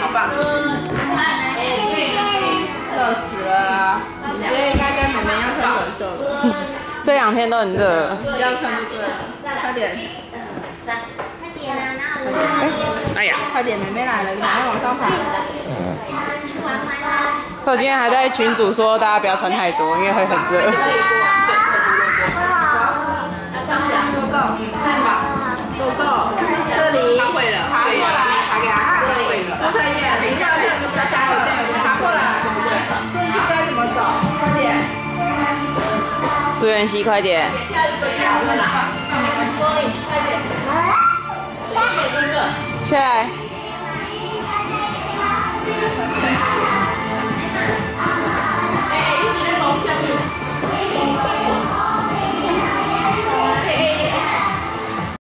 好棒！热死了啊！你觉得应该跟妹妹要穿短袖的，这两天都很热。这样穿就对了。快点，快点！哎呀，快点，妹妹来了，赶快往上爬。玩完啦！我今天还在群主说大家不要穿太多，因为会很热。朱元熙，快点！下来。